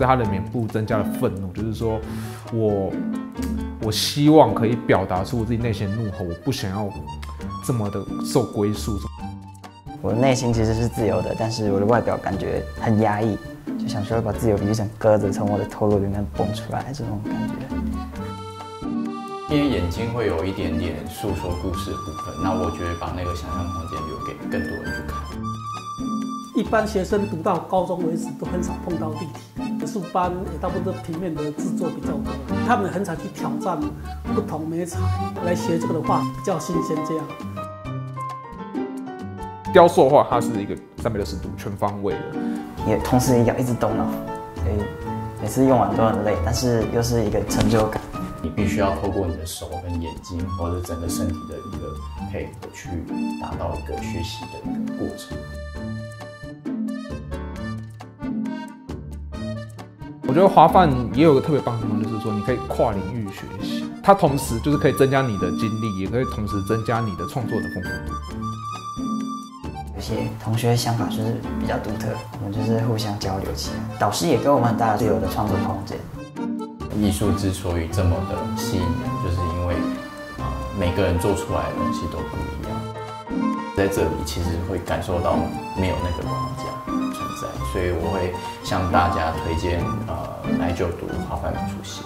在他的脸部增加了愤怒，就是说我我希望可以表达出我自己内心的怒吼，我不想要这么的受归宿。我的内心其实是自由的，但是我的外表感觉很压抑，就想说把自由比喻成鸽子从我的头颅里面蹦出来这种感觉。因为眼睛会有一点点诉说故事的部分，那我觉得把那个想象空间留给更多人去看。一般学生读到高中为止都很少碰到立体，美术班也大部分都平面的制作比较多，他们很少去挑战不同媒材来学这个的话比较新鲜这样。雕塑的话，它是一个三百六十度全方位的，也同时也要一直动脑，所以每次用完都很累，但是又是一个成就感。你必须要透过你的手跟眼睛，或者整个身体的一个配合，去达到一个学习的一个过程。我觉得华范也有个特别棒的地方，就是说你可以跨领域学习，它同时就是可以增加你的经历，也可以同时增加你的创作的丰富度。有些同学想法就是比较独特，我们就是互相交流起来。导师也给我们很大的自由的创作空间。艺术之所以这么的吸引人，就是因为啊、每个人做出来的东西都不一样。在这里其实会感受到没有那个框架存在，所以我会向大家推荐呃来就读华范美术系。